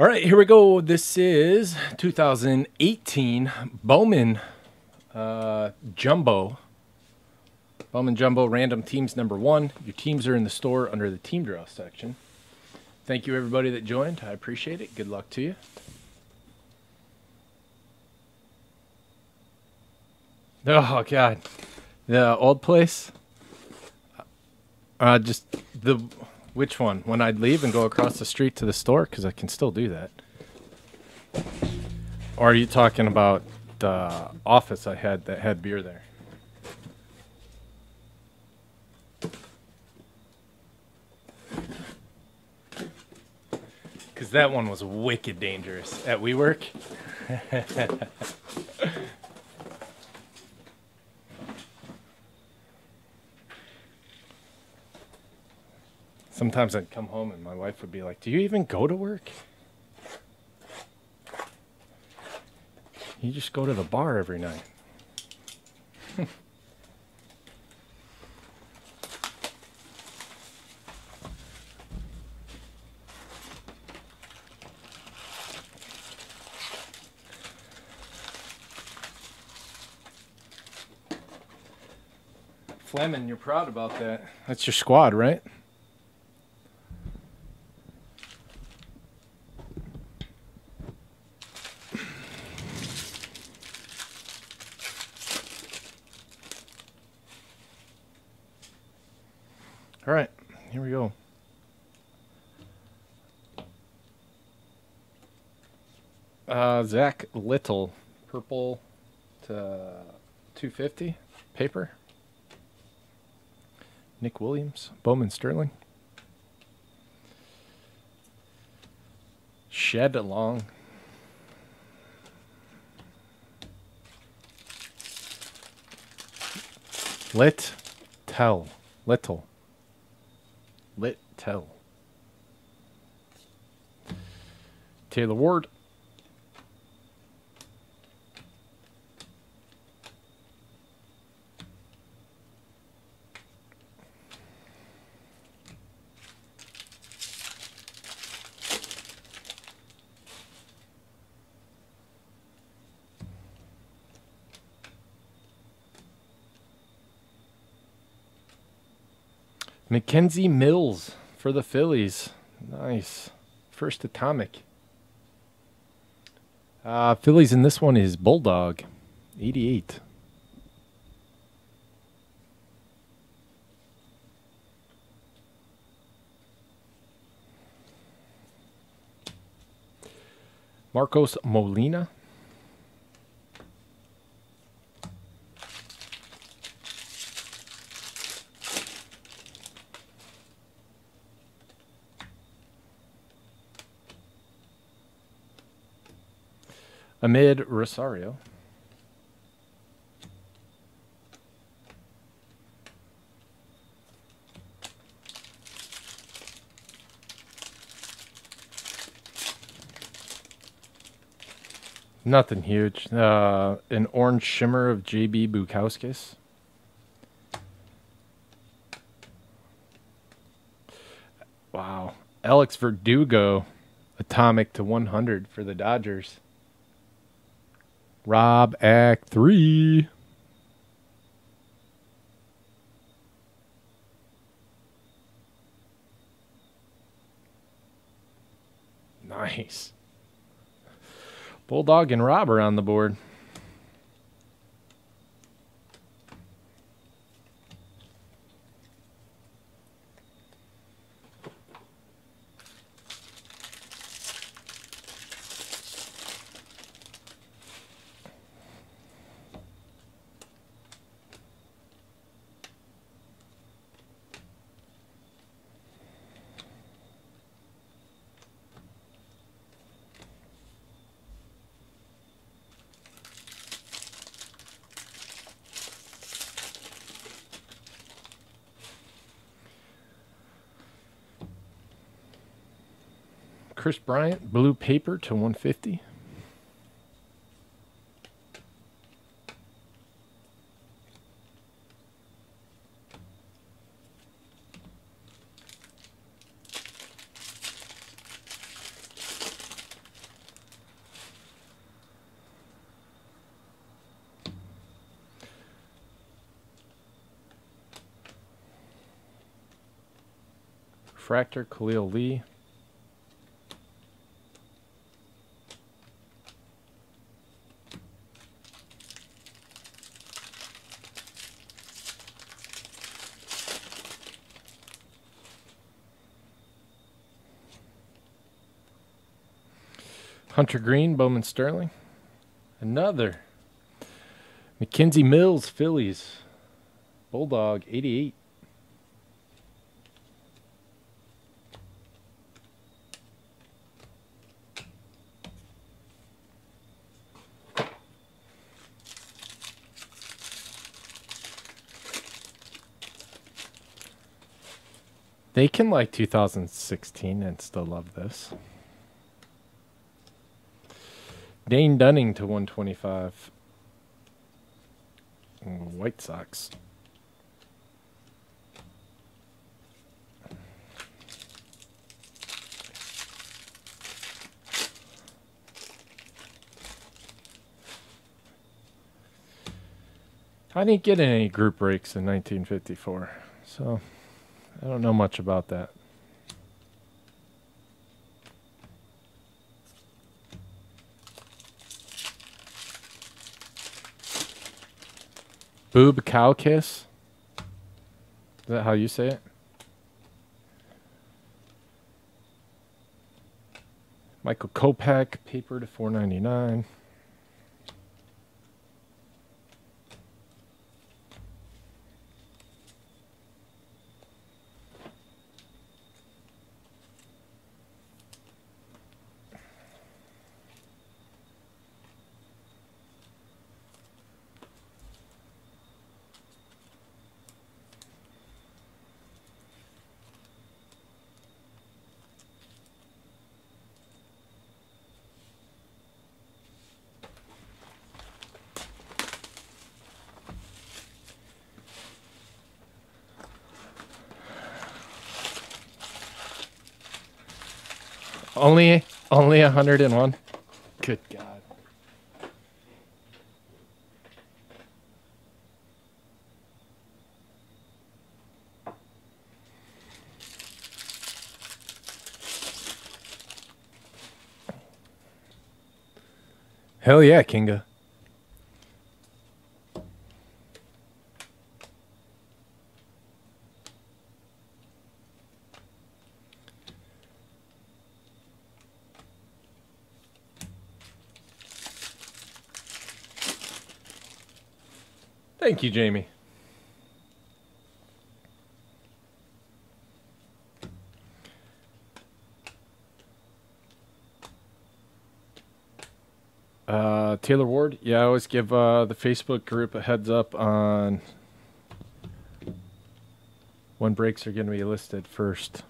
All right, here we go. This is 2018 Bowman uh, Jumbo. Bowman Jumbo random teams number one. Your teams are in the store under the team draw section. Thank you, everybody that joined. I appreciate it. Good luck to you. Oh God, the old place. Uh, just the which one? When I'd leave and go across the street to the store, because I can still do that. Or are you talking about the office I had that had beer there? Because that one was wicked dangerous at WeWork. Sometimes I'd come home and my wife would be like, Do you even go to work? You just go to the bar every night. Fleming, you're proud about that. That's your squad, right? All right, here we go. Uh, Zach Little, purple to 250 paper. Nick Williams, Bowman Sterling. Shed Long. Lit tell. Little. Lit tell. Taylor Ward. Mackenzie Mills for the Phillies. Nice. First atomic. Uh, Phillies in this one is Bulldog, 88. Marcos Molina. Amed Rosario. Nothing huge. Uh, an orange shimmer of JB Bukauskas. Wow. Alex Verdugo, atomic to 100 for the Dodgers. Rob Act 3. Nice. Bulldog and Rob are on the board. Kris Bryant, blue paper to 150. Fractor, Khalil Lee. Hunter Greene, Bowman Sterling. Another. Mackenzie Mills, Phillies. Bulldog, 88. They can like 2016 and still love this. Dane Dunning to 125. White Sox. I didn't get any group breaks in 1954, so I don't know much about that. Boob cow kiss? Is that how you say it? Michael Kopech, paper to 499. Only only 101. Good God. Hell yeah, Kinga. Thank you, Jamie. Uh, Taylor Ward. Yeah, I always give uh, the Facebook group a heads up on when breaks are going to be listed first.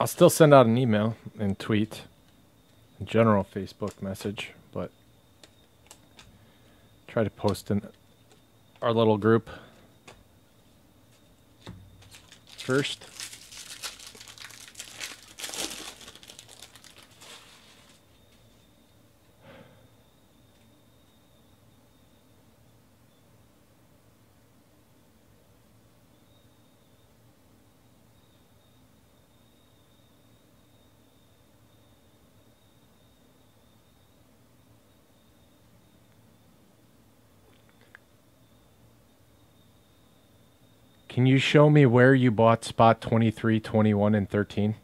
I'll still send out an email and tweet, general Facebook message, try to post in our little group first. Can you show me where you bought spot 23, 21, and 13?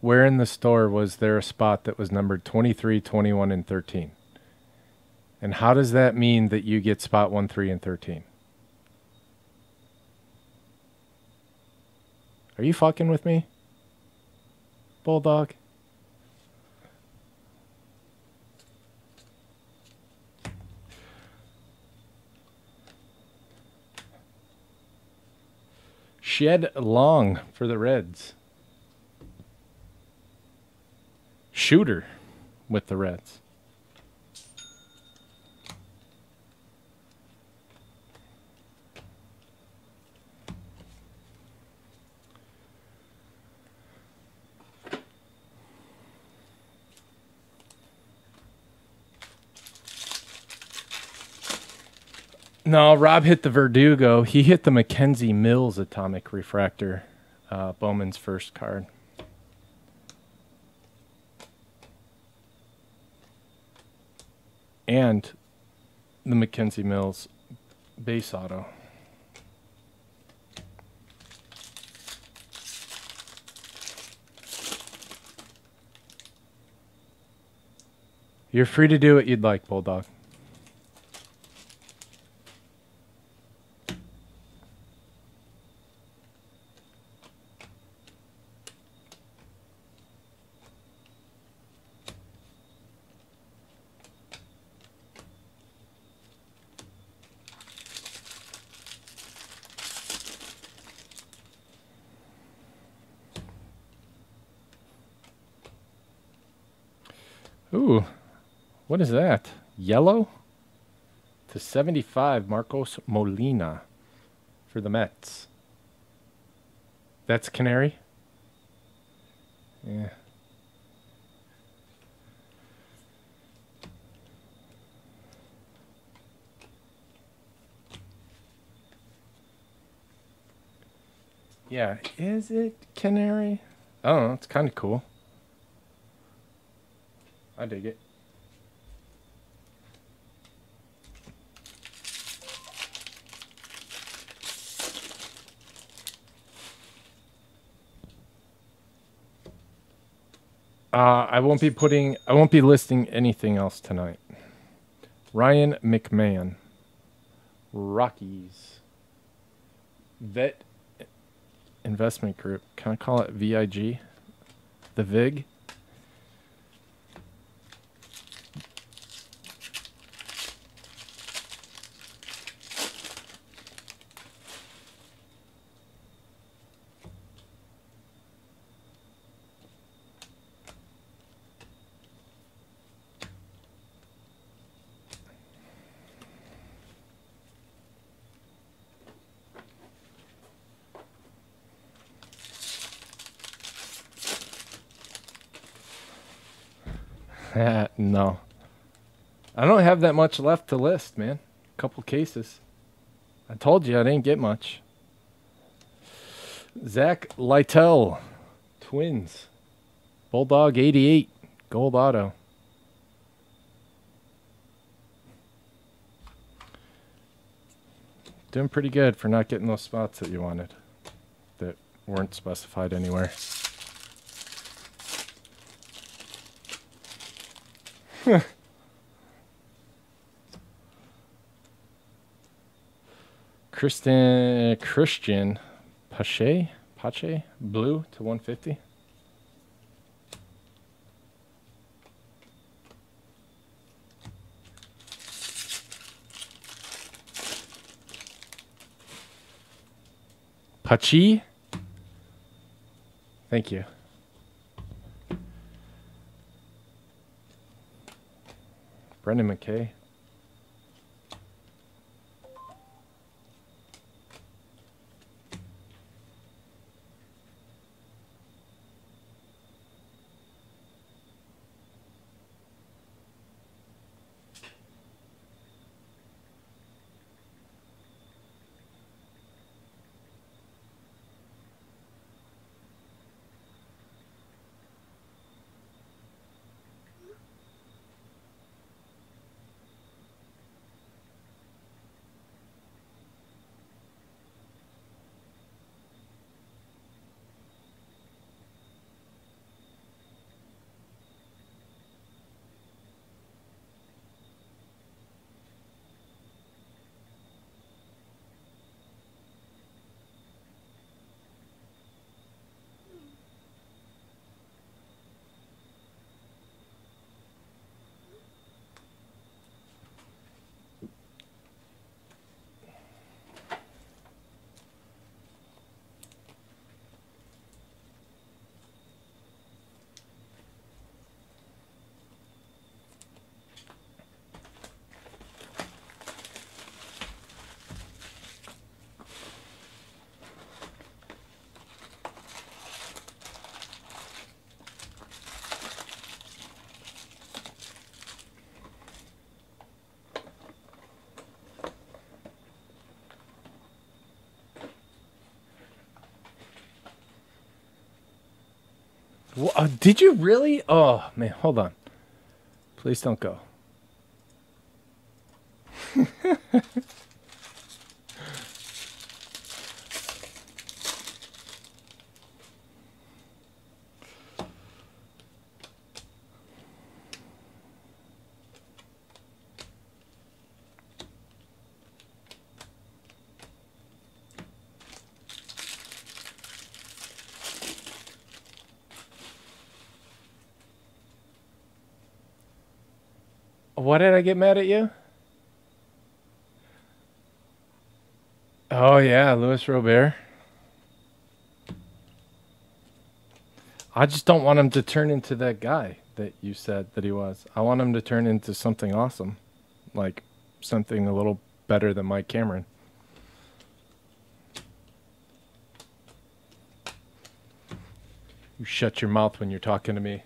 Where in the store was there a spot that was numbered 23, 21, and 13? And how does that mean that you get spot 1, 3, and 13? Are you fucking with me? Bulldog? Shed Long for the Reds. Shooter with the Reds. No, Rob hit the Verdugo. He hit the Mackenzie Mills Atomic Refractor, uh, Bowman's first card. And the Mackenzie Mills base auto. You're free to do what you'd like, Bulldog. Ooh, what is that? Yellow to 75, Marcos Molina for the Mets. That's Canary? Yeah. Yeah, is it Canary? Oh, it's kind of cool. I dig it. Uh, I won't be putting, I won't be listing anything else tonight. Ryan McMahon, Rockies, Vet Investment Group. Can I call it VIG? The VIG? no. I don't have that much left to list, man. A couple cases. I told you I didn't get much. Zach Littell, Twins. Bulldog 88, Gold Auto. Doing pretty good for not getting those spots that you wanted that weren't specified anywhere. Kristen Cristian Pache Pache blue to 150. Pachi. Thank you. Brendan McKay. Uh, did you really? Oh man, hold on. Please don't go. What did I get mad at you? Oh yeah, Luis Robert. I just don't want him to turn into that guy that you said that he was. I want him to turn into something awesome, like something a little better than Mike Cameron. You shut your mouth when you're talking to me.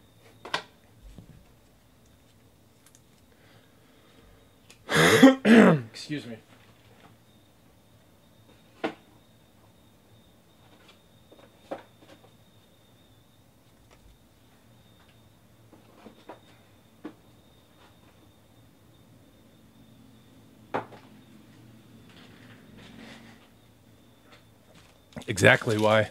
Excuse me. Exactly why.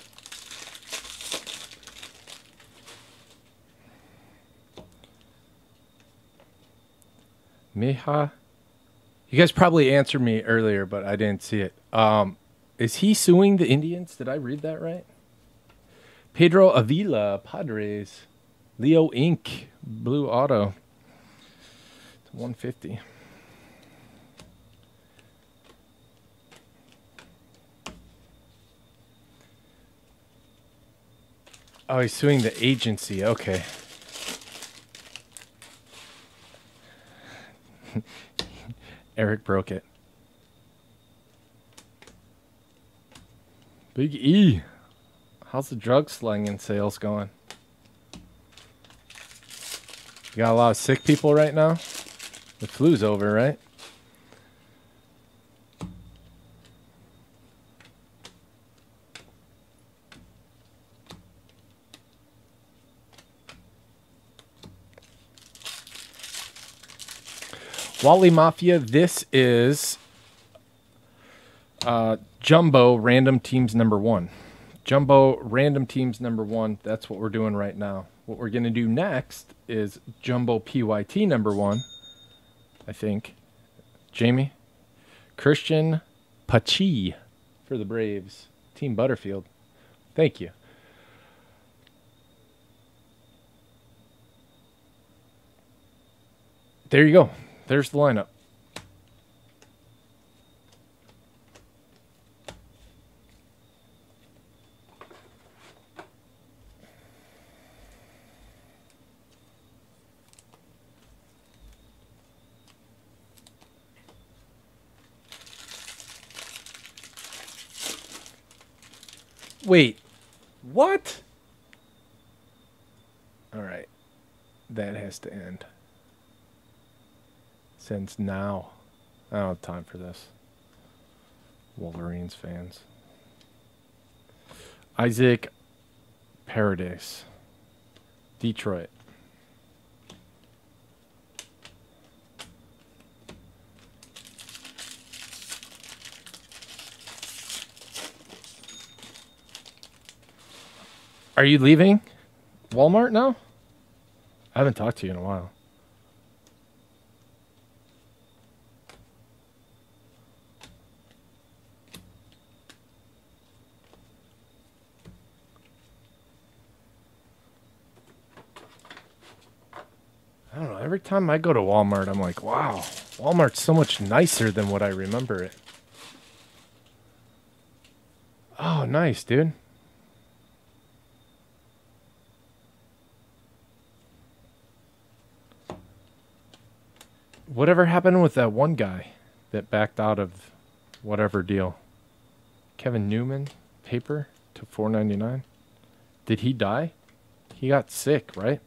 Miha you guys probably answered me earlier, but I didn't see it. Um, is he suing the Indians? Did I read that right? Pedro Avila, Padres. Leo Inc., Blue Auto. It's 150. Oh, he's suing the agency. Okay. Eric broke it. Big E. How's the drug slinging sales going? You got a lot of sick people right now? The flu's over, right? Wally Mafia, this is uh, Jumbo Random Teams number one. Jumbo Random Teams number one. That's what we're doing right now. What we're going to do next is Jumbo PYT number one, I think. Jamie? Cristian Pachi for the Braves. Team Butterfield. Thank you. There you go. There's the lineup. Wait, what? All right, that has to end. Since now. I don't have time for this. Wolverines fans. Isaac Paradise. Detroit. Are you leaving Walmart now? I haven't talked to you in a while. I don't know. Every time I go to Walmart, I'm like, wow, Walmart's so much nicer than what I remember it. Oh, nice, dude. Whatever happened with that one guy that backed out of whatever deal? Kevin Newman, paper to 4.99. Did he die? He got sick, right?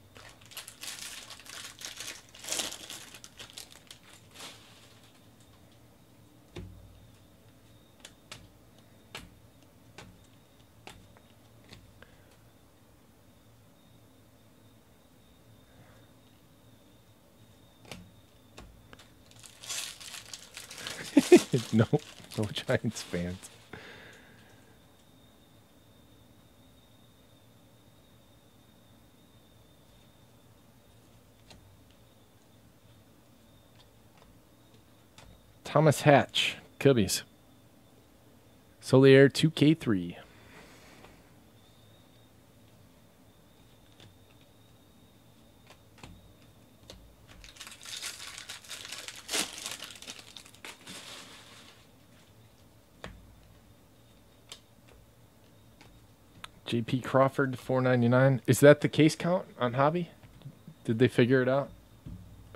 no, no Giants fans. Thomas Hatch, Cubbies. Solier 2K3. JP Crawford 499. Is that the case count on hobby? Did they figure it out?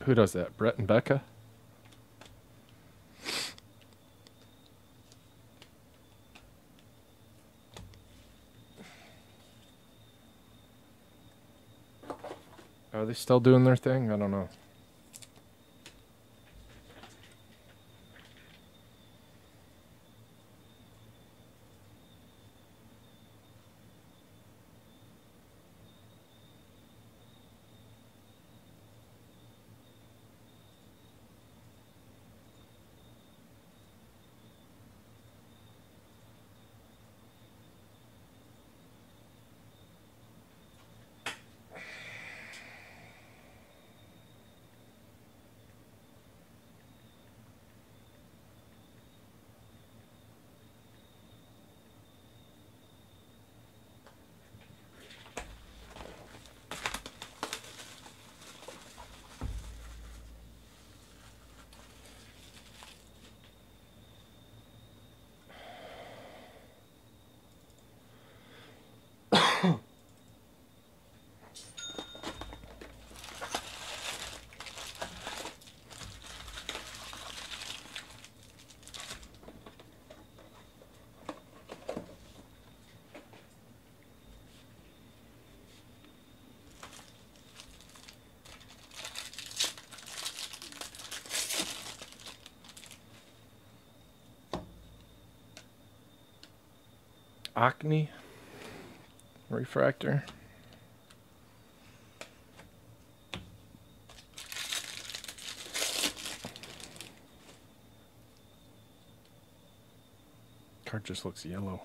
Who does that? Brett and Becca? Are they still doing their thing? I don't know. Acne refractor. Card just looks yellow.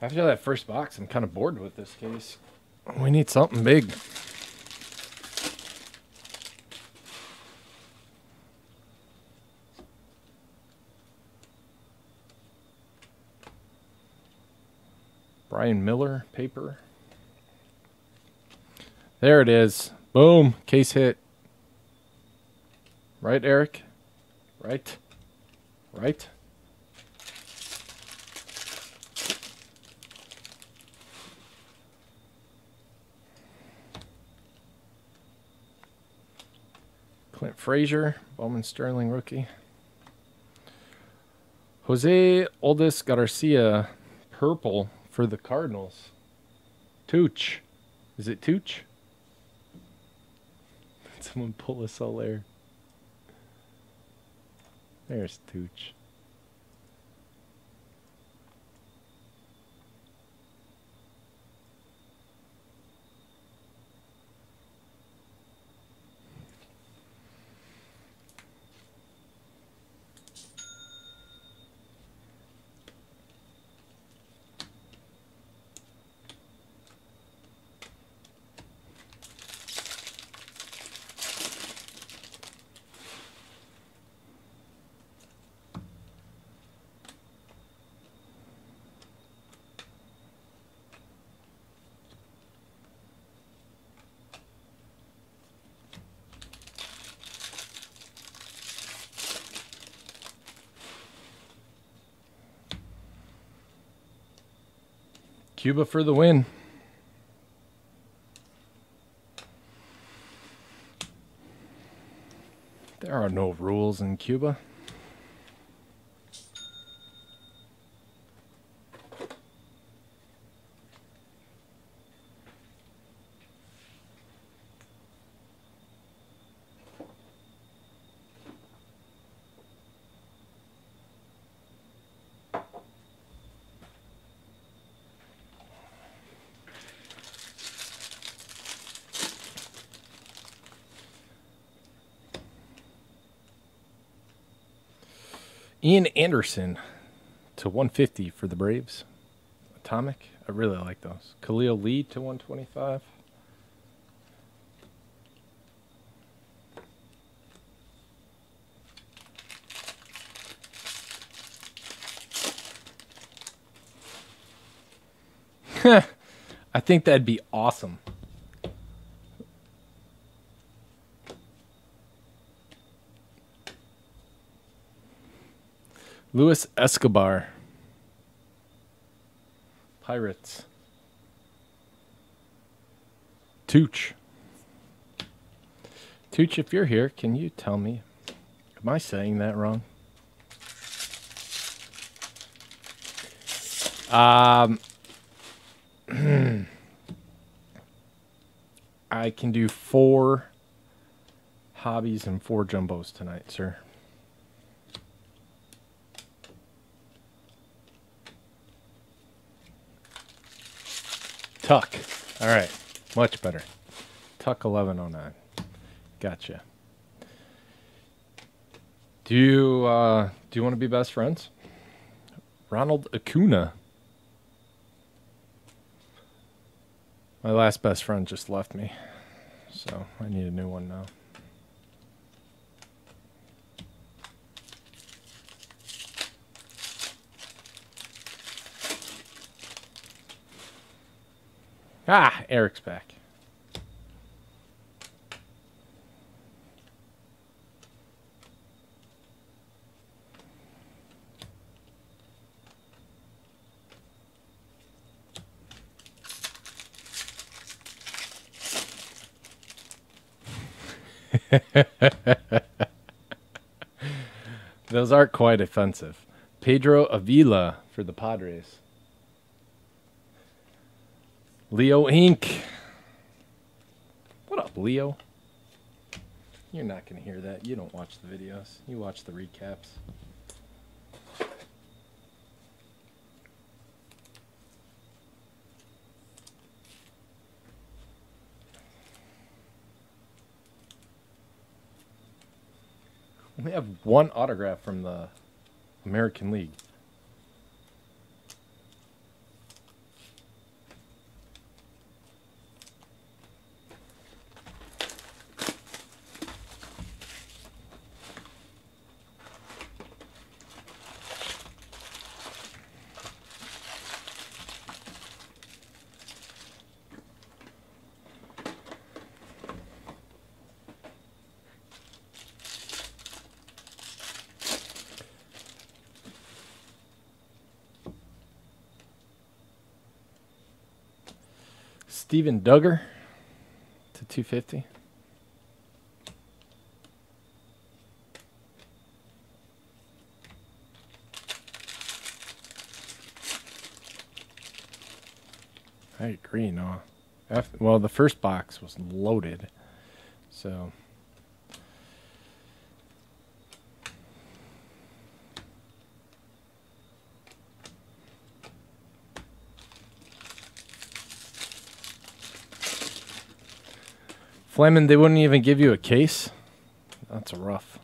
After that first box, I'm kind of bored with this case. We need something big. Brian Miller paper. There it is. Boom. Case hit. Right, Eric? Right? Right? Clint Frazier, Bowman Sterling rookie. Jose Adolis Garcia, purple for the Cardinals. Tooch. Is it Tooch? Someone pull a Soler. There's Tooch. Cuba for the win. There are no rules in Cuba. Ian Anderson to 150 for the Braves. Atomic. I really like those. Khalil Lee to 125. I think that'd be awesome. Luis Escobar. Pirates. Tooch. Tooch, if you're here, can you tell me? Am I saying that wrong? Um, I can do four hobbies and four jumbos tonight, sir. Tuck. All right. Much better. Tuck 1109. Gotcha. Do you uh, do you want to be best friends? Ronald Acuna. My last best friend just left me, so I need a new one now. Ah, Eric's back. Those aren't quite offensive. Pedro Avila for the Padres. Leo Inc. What up, Leo? You're not going to hear that. You don't watch the videos, you watch the recaps. We have one autograph from the American League. Steven Duggar to 250. I agree, no. Uh, F, well, the first box was loaded, so. Fleming, they wouldn't even give you a case? That's rough.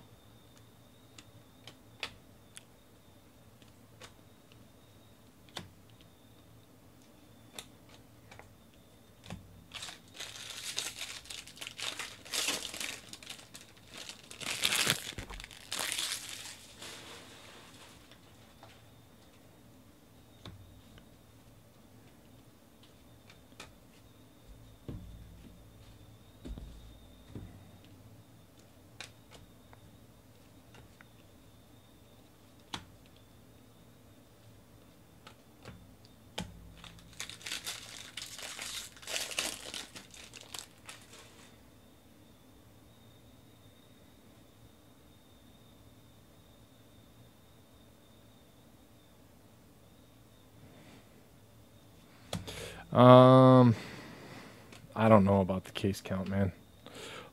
Um, I don't know about the case count, man.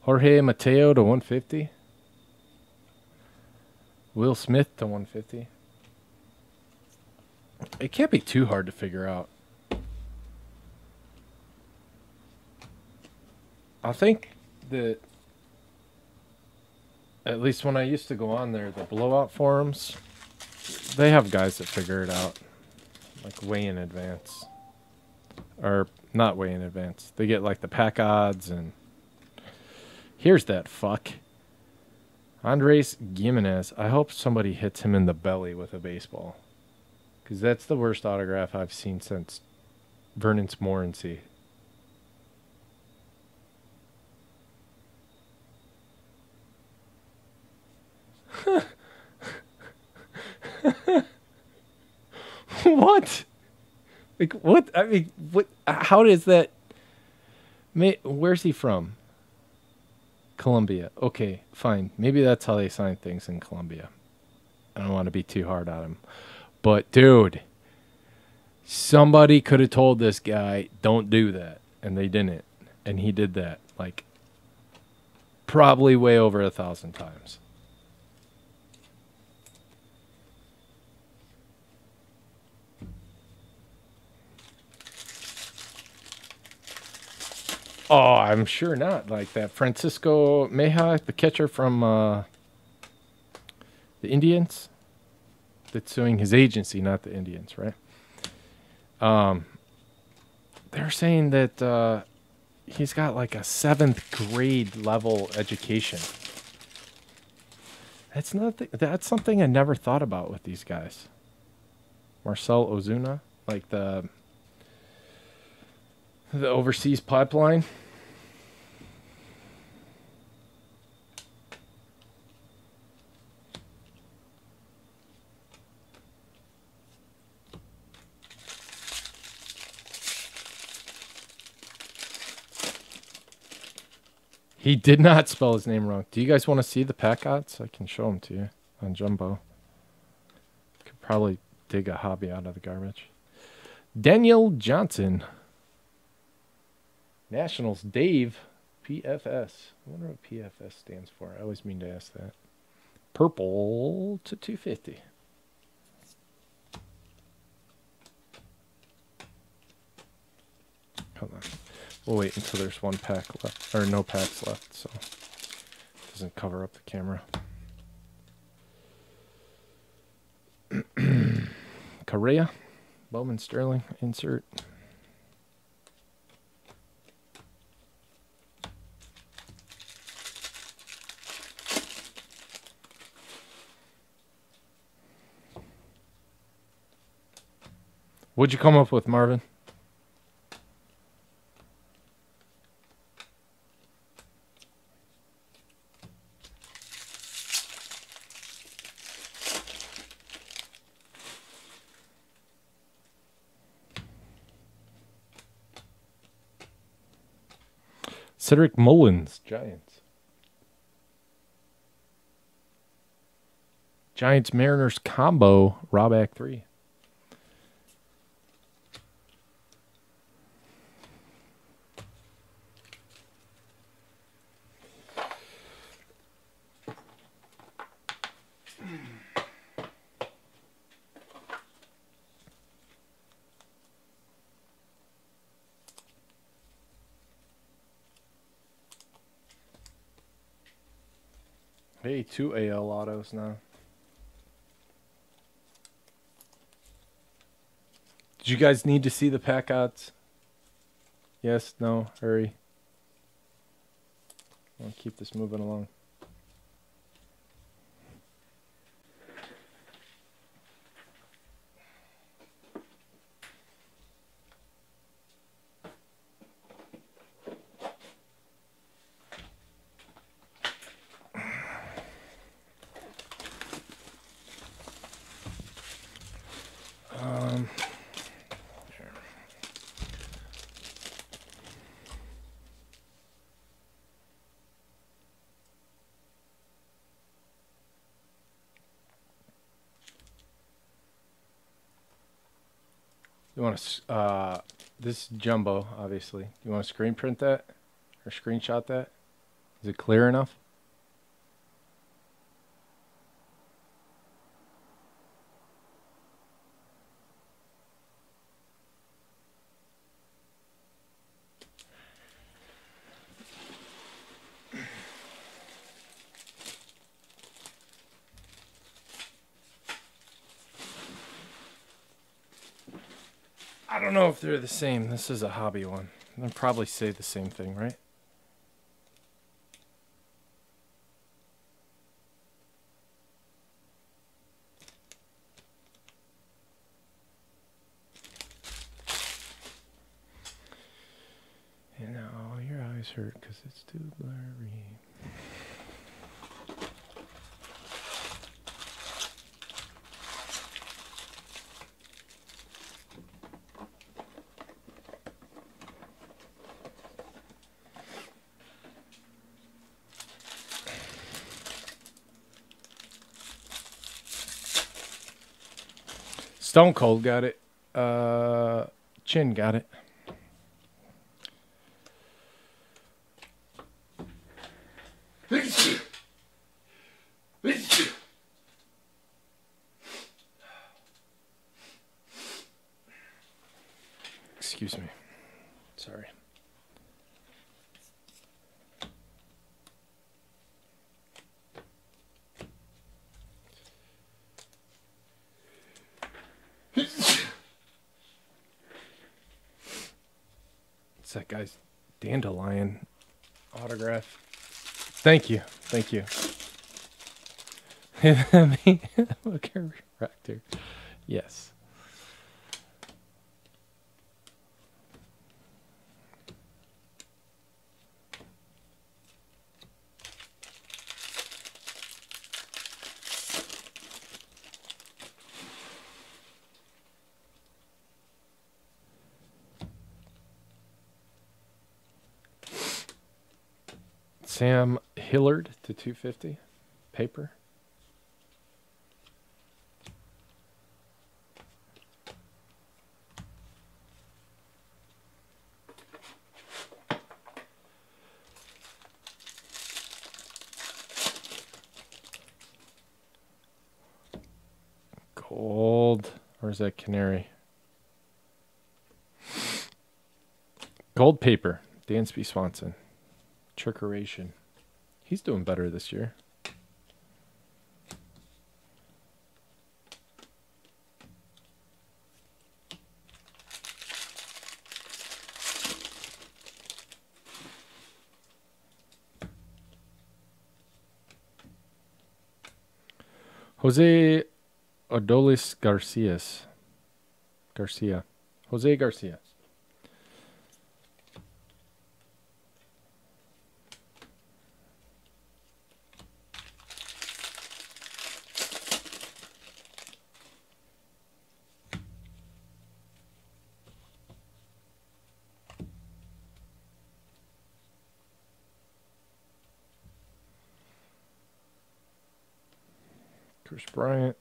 Jorge Mateo to 150. Will Smith to 150. It can't be too hard to figure out. I think that at least when I used to go on there, the blowout forums, they have guys that figure it out, like way in advance, or not way in advance. They get like the pack odds and. Here's that fuck. Andres Gimenez. I hope somebody hits him in the belly with a baseball. Because that's the worst autograph I've seen since Vernand Morency. what? Like what? I mean, what? How does that? Where's he from? Colombia. Okay, fine. Maybe that's how they sign things in Colombia. I don't want to be too hard on him, but dude, somebody could have told this guy, "Don't do that," and they didn't, and he did that. Like, probably way over a thousand times. Oh, I'm sure not. Like that Francisco Mejia, the catcher from uh, the Indians, that's suing his agency, not the Indians, right? Um, they're saying that uh, he's got like a seventh grade level education. That's not. That's something I never thought about with these guys. Marcell Ozuna, like the the overseas pipeline. He did not spell his name wrong. Do you guys want to see the pack odds? I can show them to you on Jumbo. Could probably dig a hobby out of the garbage. Daniel Johnson. Nationals, Dave, PFS. I wonder what PFS stands for. I always mean to ask that. Purple to 250. Hold on. We'll wait until there's one pack left, or no packs left, so it doesn't cover up the camera. Correa, Bowman Sterling, insert. What'd you come up with, Marvin? Cedric Mullins, Giants. Giants Mariners combo, Roback 3. Two AL autos now. Did you guys need to see the pack odds? Yes, no, hurry. I'll keep this moving along. Want to, uh, this jumbo, obviously. Do You want to screen print that or screenshot that? Is it clear enough? Don't know if they're the same. This is a hobby one. They'll probably say the same thing, right? And now your eyes hurt because it's too blurry. Stone Cold got it. Uh, Chin got it. Excuse me. Sorry. It's that guy's dandelion autograph. Thank you. Thank you. Yes. Sam Hilliard to 250 paper. Gold. or is that canary? Gold paper. Dansby Swanson. Trickeration. He's doing better this year. Jose Adolis Garcias. Garcia. Jose Garcia. Kris Bryant.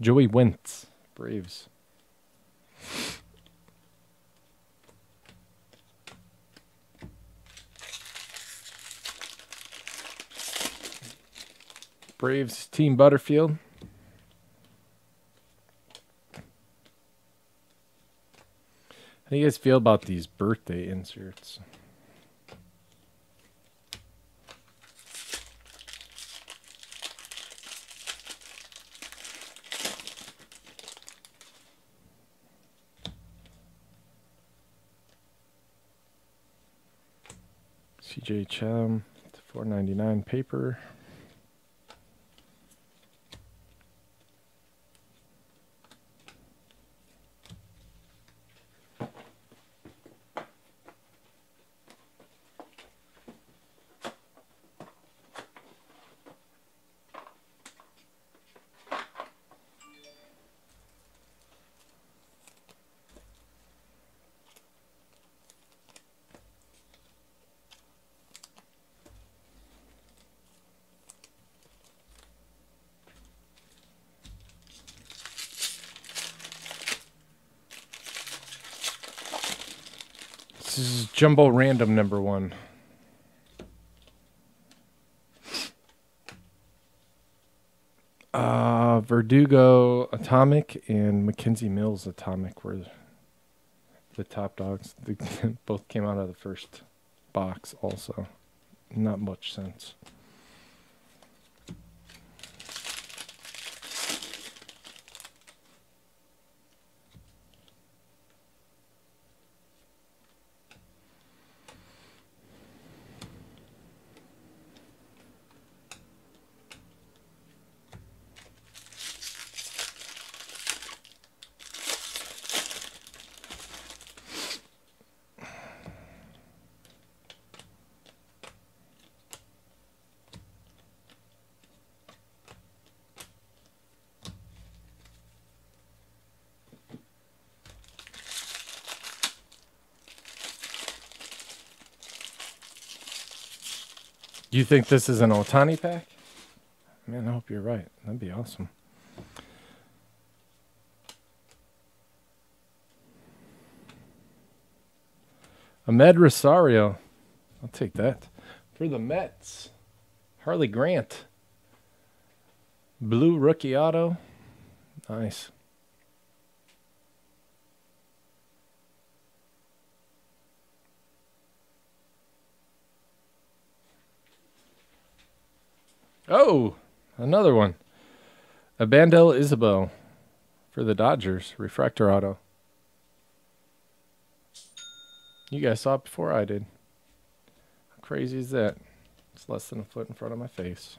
Joey Wentz, Braves. Braves Team Butterfield. How do you guys feel about these birthday inserts? CJ Chum, 499 paper. This is Jumbo Random number one. Uh, Verdugo Atomic and Mackenzie Mills Atomic were the top dogs. They both came out of the first box, also. Not much sense. You think this is an Ohtani pack? Man, I hope you're right. That'd be awesome. Amed Rosario. I'll take that. For the Mets, Harley Grant. Blue rookie auto. Nice. Oh, another one. Ibandel Isabel for the Dodgers. Refractor auto. You guys saw it before I did. How crazy is that? It's less than a foot in front of my face.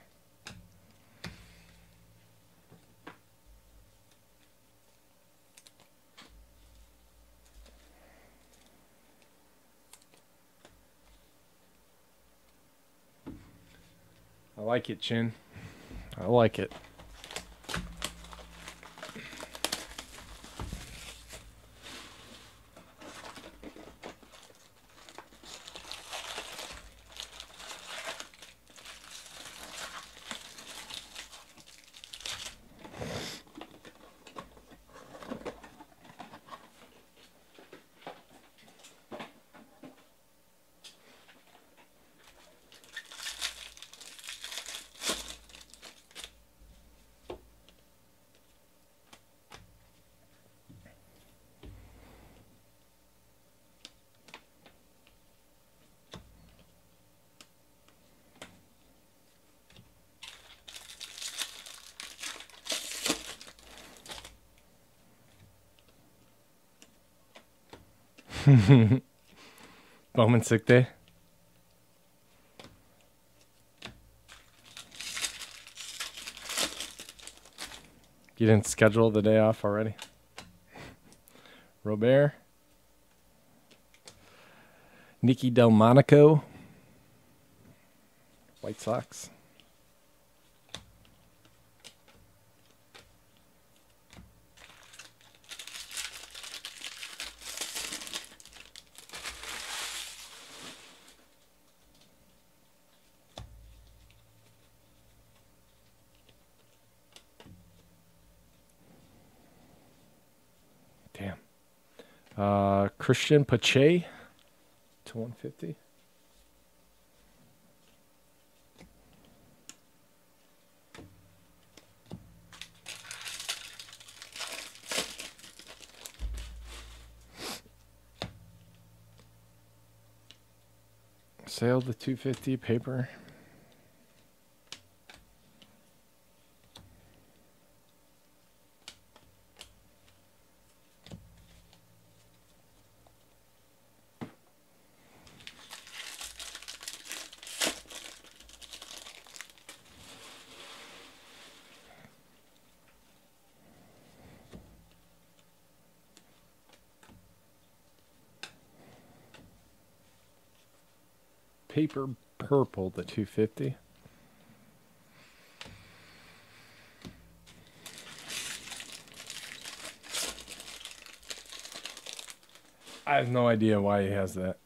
Like it, Chin. I like it. Bowman sick day. You didn't schedule the day off already? Robert. Nicky Delmonico. White Sox. Damn. Uh, Cristian Pache to 150. Sale the 250 paper. Paper purple, the 250. I have no idea why he has that.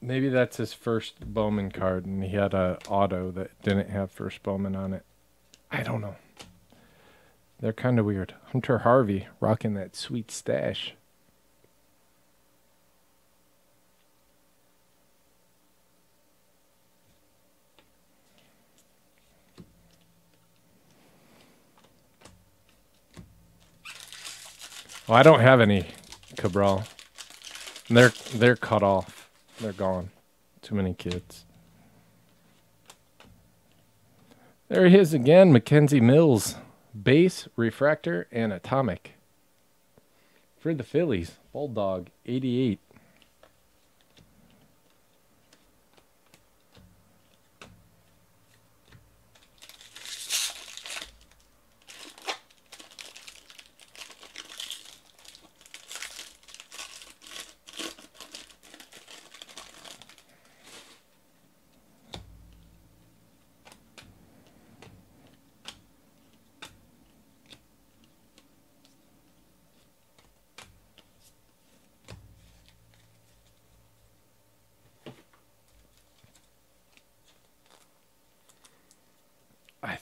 Maybe that's his first Bowman card, and he had a auto that didn't have first Bowman on it. I don't know. They're kind of weird. Hunter Harvey rocking that sweet stash. Well, I don't have any Cabral. They're they're cut off. They're gone. Too many kids. There he is again, Mackenzie Mills. Base, refractor, and atomic. For the Phillies, Bulldog, 88.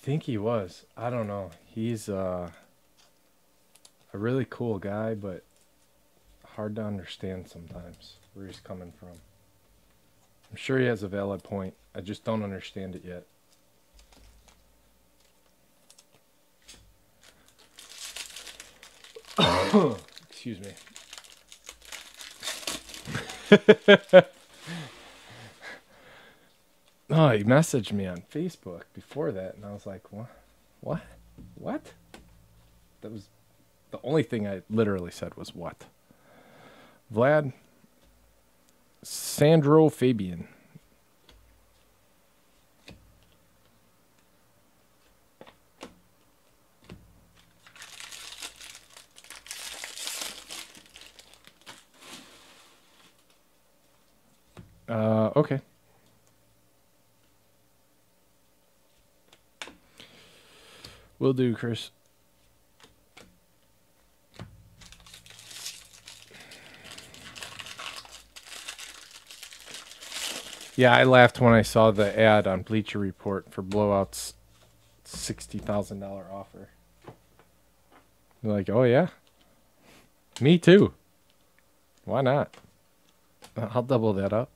Think he was. I don't know. He's uh, a really cool guy, but hard to understand sometimes where he's coming from. I'm sure he has a valid point. I just don't understand it yet. Excuse me. oh, he messaged me on Facebook before that, and I was like, "What? What? What?" That was the only thing I literally said was "what." Vlad Sandro Fabian. Uh, okay. Will do, Chris. Yeah, I laughed when I saw the ad on Bleacher Report for Blowout's sixty thousand dollar offer. They're like, oh yeah, me too. Why not? I'll double that up.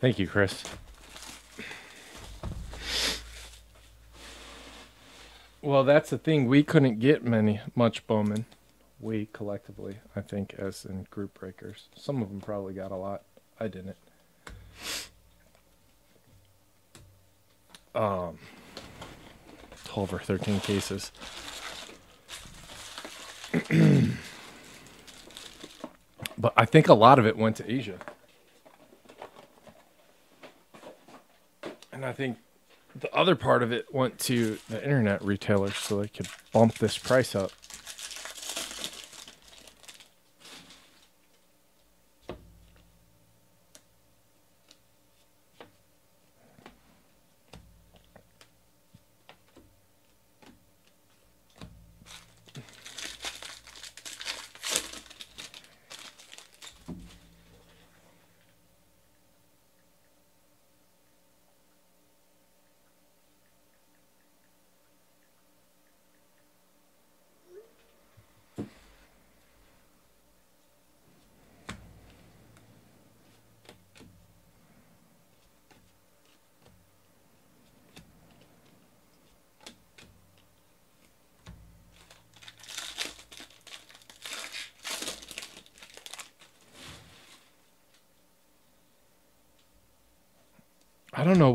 Thank you, Chris. Well, that's the thing. We couldn't get many much Bowman. We collectively, I think, as in group breakers. Some of them probably got a lot. I didn't. Um, twelve or thirteen cases. but I think a lot of it went to Asia. And I think the other part of it went to the internet retailers so they could bump this price up.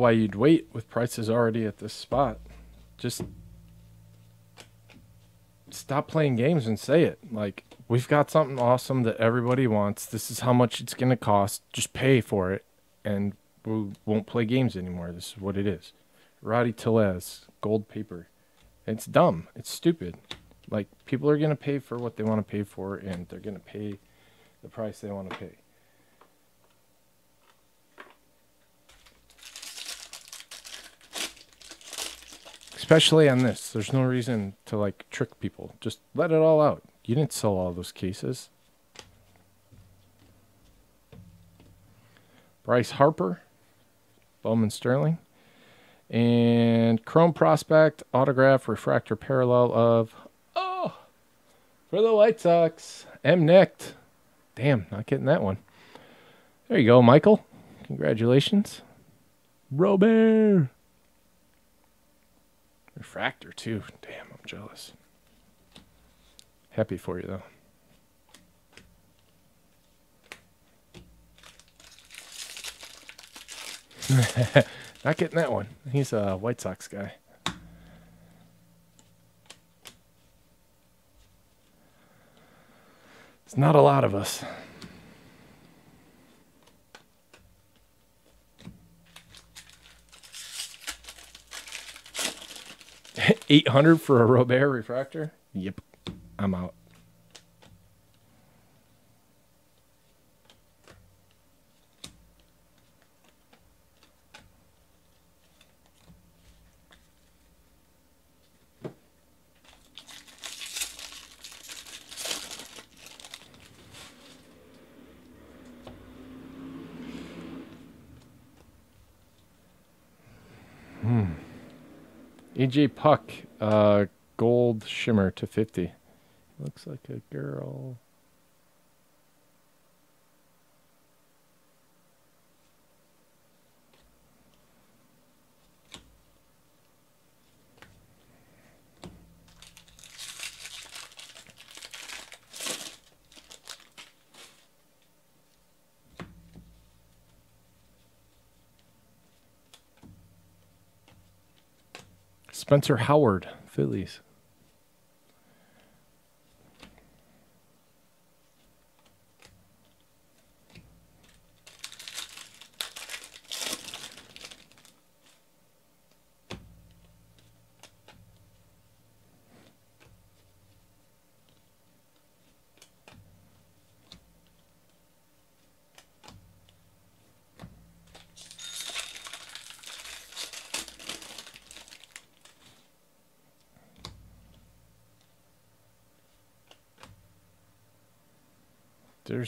Why you'd wait with prices already at this spot. Just stop playing games and say it. Like, we've got something awesome that everybody wants. This is how much it's going to cost. Just pay for it, and we won't play games anymore. This is what it is. Rowdy Tellez, gold paper. It's dumb. It's stupid. Like, people are going to pay for what they want to pay for, and they're going to pay the price they want to pay. Especially on this. There's no reason to like trick people. Just let it all out. You didn't sell all those cases. Bryce Harper, Bowman Sterling, and Chrome Prospect autograph refractor parallel of oh for the White Sox. M. Nicked. Damn, not getting that one. There you go, Michael. Congratulations. Robert. Refractor too. Damn, I'm jealous. Happy for you though. Not getting that one. He's a White Sox guy. It's not a lot of us. 800 for a Robert refractor? Yep. I'm out. AJ Puk, uh, gold shimmer to 50. Looks like a girl. Spencer Howard, Phillies.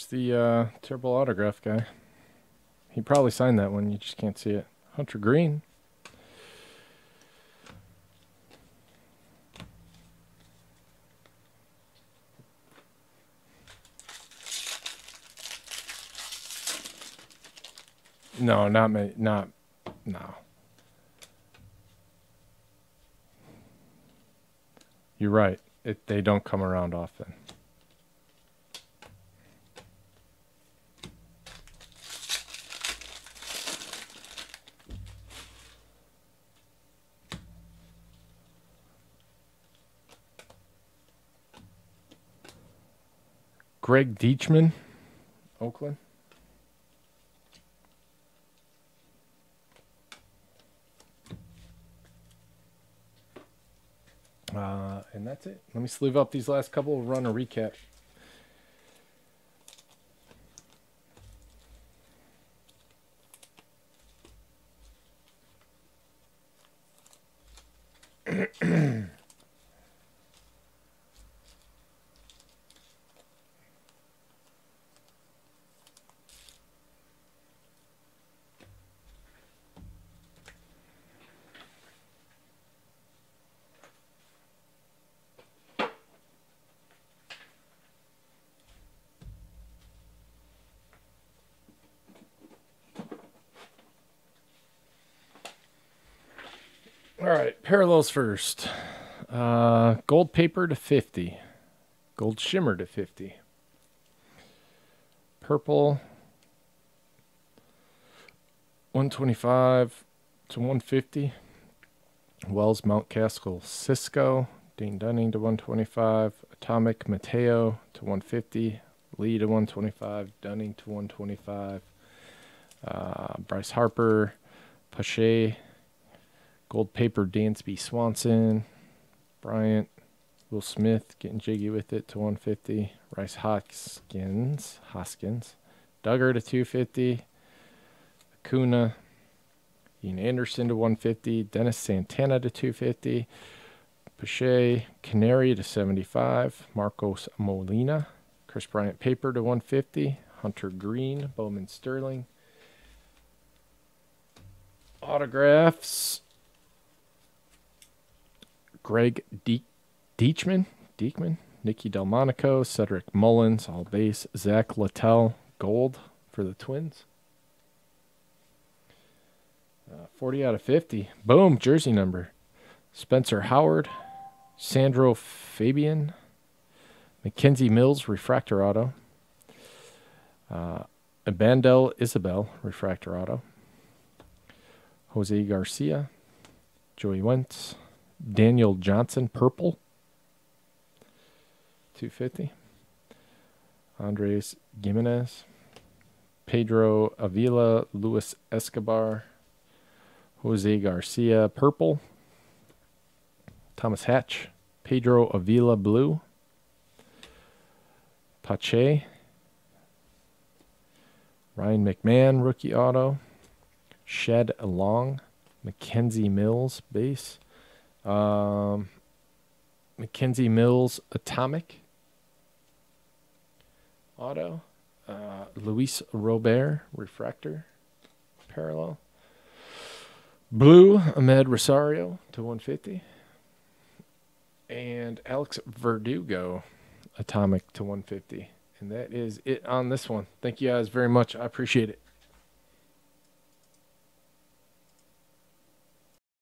The uh, terrible autograph guy. He probably signed that one. You just can't see it. Hunter Greene. No, not me. Not no. You're right. It, they don't come around often. Greg Deichmann, Oakland. Uh, and that's it. Let me sleeve up these last couple, run a recap. All right, parallels first. Uh, gold paper to 50. Gold shimmer to 50. Purple 125 to 150. Wells Mountcastle Sisco. Dane Dunning to 125. Atomic Mateo to 150. Lee to 125. Dunning to 125. Uh, Bryce Harper. Pache Gold paper Dansby Swanson. Bryant. Will Smith getting jiggy with it to 150. Rhys Hoskins. Hoskins. Duggar to 250. Acuna. Ian Anderson to 150. Dennis Santana to 250. Pache. Canary to 75. Marcos Molina. Kris Bryant paper to 150. Hunter Greene, Bowman Sterling. Autographs. Greg De- Deichmann, Nicky Delmonico, Cedric Mullins, all base, Zach Littell, gold for the Twins. Uh, 40 out of 50. Boom, jersey number. Spencer Howard, Sandro Fabian, Mackenzie Mills, refractor auto. Uh, Bandel Isabel, refractor auto. Jose Garcia, Joey Wentz, Daniel Johnson, purple. 250. Andres Gimenez. Pedro Avila, Luis Escobar, Jose Garcia, purple. Thomas Hatch, Pedro Avila, blue. Pache. Ryan McMahon, rookie auto. Shed Long, Mackenzie Mills, base. Um, Mackenzie Mills Atomic Auto. Uh, Luis Robert Refractor Parallel. Blue, Amed Rosario to 150. And Alex Verdugo, Atomic to 150. And that is it on this one. Thank you guys very much. I appreciate it.